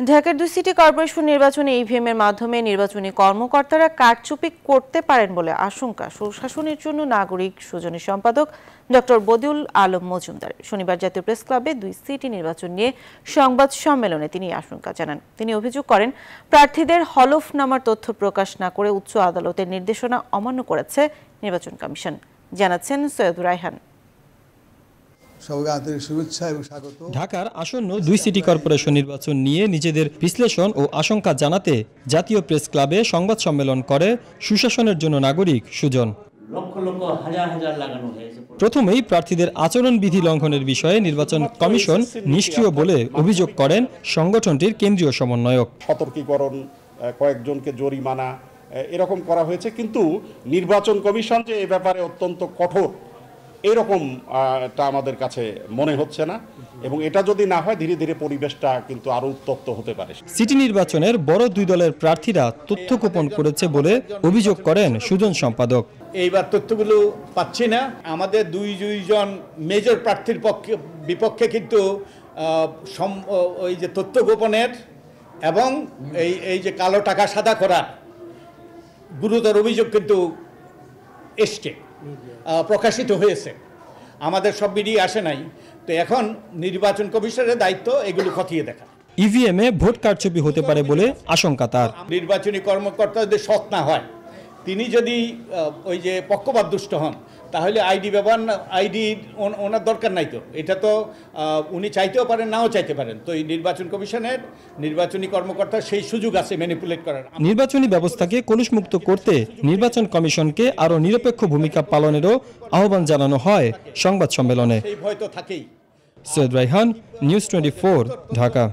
ঢাকার দুই city corporation নির্বাচনে ইভিএম এর মাধ্যমে নির্বাচনী কর্মকর্তারা কারচুপি করতে পারেন বলে আশঙ্কা। সুশাসনের জন্য নাগরিক সুজনের সম্পাদক ডক্টর বদিউল আলম মজুমদার। শনিবার জাতীয় প্রেস ক্লাবে দুই সিটি নির্বাচন নিয়ে সংবাদ সম্মেলনে তিনি আশঙ্কা জানান। তিনি অভিযোগ করেন, প্রার্থীদের হলফনামার তথ্য প্রকাশ না করে উচ্চ আদালতের নির্দেশনা অমান্য করেছে নির্বাচন কমিশন। জানাচ্ছেন সৈয়দ রায়হান। সবাইকে আন্তরিক শুভেচ্ছা এবং স্বাগত। ঢাকার আসন্ন দুই সিটি কর্পোরেশন নির্বাচন নিয়ে নিজেদের বিশ্লেষণ ও আশঙ্কা জানাতে জাতীয় প্রেস ক্লাবে সংবাদ সম্মেলন করে সুশাসনের জন্য নাগরিক সুজন। প্রথমেই প্রার্থীদের আচরণবিধি লঙ্ঘনের বিষয়ে নির্বাচন কমিশন নিষ্ক্রিয় বলে অভিযোগ করেন সংগঠনটির কেন্দ্রীয় সমন্বয়ক। সতর্কীকরণ কয়েকজনকে জরিমানা এরকম করা হয়েছে। কিন্তু নির্বাচন কমিশন যে এ ব্যাপারে অত্যন্ত কঠোর এরকম আহ, আমাদের কাছে মনে হচ্ছে না। এবং এটা যদি না হয় ধীরে ধীরে পরিবেশটা কিন্তু আরও উত্তপ্ত হতে পারে। সিটি নির্বাচনের বড় দুই দলের প্রার্থীরা তথ্য গোপন করেছে বলে অভিযোগ করেন সুজন সম্পাদক। এইবার তথ্যগুলো পাচ্ছি না। আমাদের দুই দুইজন মেজর প্রার্থীর পক্ষে বিপক্ষে কিন্তু সম- ওই যে তথ্য গোপনের এবং এই এই যে কালো টাকা সাদা করা গুরুতর অভিযোগ কিন্তু এসছে প্রকাশিত হয়েছে। আমাদের সব মিডিয়া আসে নাই তো এখন নির্বাচন কমিশনের দায়িত্ব এগুলো খতিয়ে দেখা। ইভিএম এ ভোট কারচুপি হতে পারে বলে আশঙ্কা তার। নির্বাচনী কর্মকর্তা যদি সৎ না হয়। তিনি যদি ওই যে পক্ষপাত দুষ্ট হন তাহলে আইডি ব্যবহার আইডি ওনার দরকার নাই তো। এটা তো উনি চাইতেও পারেন নাও চাইতে পারেন। তো এই নির্বাচন কমিশনের নির্বাচনী কর্মকর্তার সেই সুযোগ আছে ম্যানিপুলেট করার। নির্বাচনী ব্যবস্থাকে কলুষমুক্ত করতে নির্বাচন কমিশনকে আরও নিরপেক্ষ ভূমিকা পালনেরও আহ্বান জানানো হয় সংবাদ সম্মেলনে। সেই ভয় তো থাকেই। Syed Raihan news twenty Dhaka.